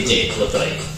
did look like.